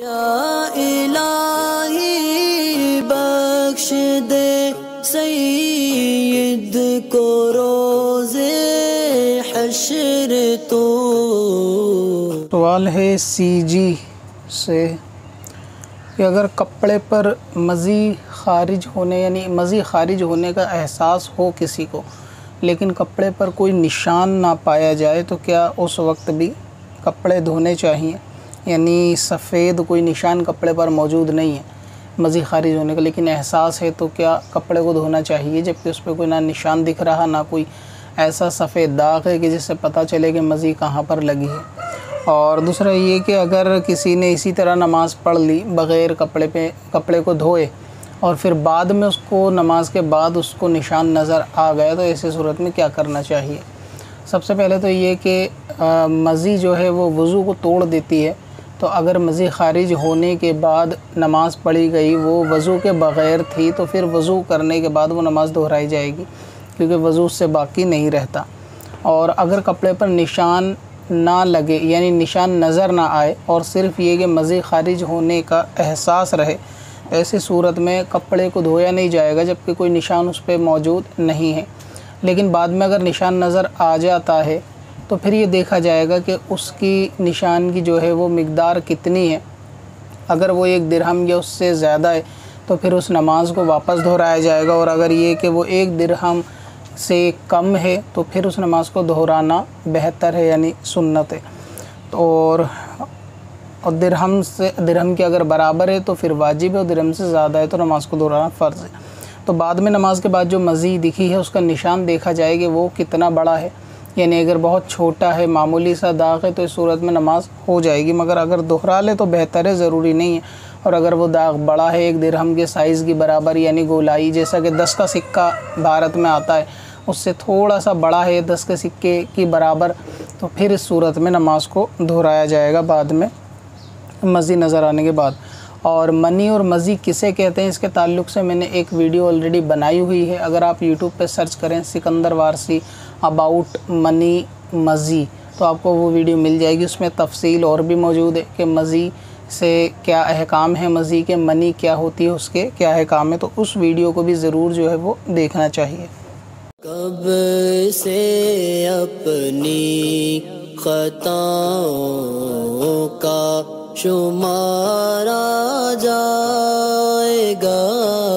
یا الہی بخش دے سید کو روز حشر تو سوال ہے سی جی سے کہ اگر کپڑے پر مزی خارج ہونے یعنی مزی خارج ہونے کا احساس ہو کسی کو لیکن کپڑے پر کوئی نشان نہ پایا جائے تو کیا اس وقت بھی کپڑے دھونے چاہیے؟ یعنی سفید کوئی نشان کپڑے پر موجود نہیں ہے مزی خارج ہونے کا، لیکن احساس ہے تو کیا کپڑے کو دھونا چاہیے، جبکہ اس پہ کوئی نہ نشان دکھ رہا، نہ کوئی ایسا سفید داغ ہے کہ جس سے پتہ چلے کہ مزی کہاں پر لگی ہے۔ اور دوسرا یہ کہ اگر کسی نے اسی طرح نماز پڑھ لی، بغیر کپڑے پہ، کپڑے کو دھوئے، اور پھر بعد میں اس کو، نماز کے بعد اس کو نشان نظر آ گیا تو ایسی صورت میں کیا کرنا چاہیے؟ سب سے پہلے تو یہ کہ مزی جو ہے وہ وضو کو توڑ دیتی ہے۔ تو اگر مزی خارج ہونے کے بعد نماز پڑھی گئی، وہ وضو کے بغیر تھی، تو پھر وضو کرنے کے بعد وہ نماز دہرائی جائے گی، کیونکہ وضو اس سے باقی نہیں رہتا۔ اور اگر کپڑے پر نشان نہ لگے یعنی نشان نظر نہ آئے، اور صرف یہ کہ مزی خارج ہونے کا احساس رہے، ایسی صورت میں کپڑے کو دھویا نہیں جائے گا، جبکہ کوئی نشان اس پہ موجود نہیں ہے۔ لیکن بعد میں اگر نشان نظر آ جاتا ہے تو پھر یہ دیکھا جائے گا کہ اس کی نشان کی جو ہے وہ مقدار کتنی ہے۔ اگر وہ ایک درہم یا اس سے زیادہ ہے، تو پھر اس نماز کو واپس دہرایا جائے گا۔ اور اگر یہ کہ وہ ایک درہم سے کم ہے، تو پھر اس نماز کو دہرانا بہتر ہے یعنی سنت ہے۔ اور اور درہم سے، درہم کے اگر برابر ہے، تو پھر واجب ہے، اور درہم سے زیادہ ہے، تو نماز کو دہرانا فرض ہے۔ تو بعد میں نماز کے بعد جو مزید دکھی ہے، اس کا نشان دیکھا جائے کہ وہ کتنا بڑا ہے۔ یعنی اگر بہت چھوٹا ہے، معمولی سا داغ ہے تو اس صورت میں نماز ہو جائے گی، مگر اگر دہرا لے تو بہتر ہے، ضروری نہیں ہے۔ اور اگر وہ داغ بڑا ہے، ایک درہم کے سائز کی برابر یعنی گولائی جیسا کہ دس کا سکہ بھارت میں آتا ہے، اس سے تھوڑا سا بڑا ہے دس کے سکے کی برابر، تو پھر اس صورت میں نماز کو دہرایا جائے گا بعد میں مزی نظر آنے کے بعد۔ اور منی اور مزی کسے کہتے ہیں، اس کے تعلق سے میں نے ایک ویڈیو آلریڈی بنائی ہوئی ہے۔ اگر آپ یوٹیوب پہ سرچ کریں، سکندر وارسی اباؤٹ منی، مزی، تو آپ کو وہ ویڈیو مل جائے گی۔ اس میں تفصیل اور بھی موجود ہے کہ مزی سے کیا احکام ہے مزی کے منی کیا ہوتی ہے، اس کے کیا احکام ہے تو اس ویڈیو کو بھی ضرور جو ہے وہ دیکھنا چاہیے۔ کب سے اپنی خطاؤں کا شمارا جائے گا۔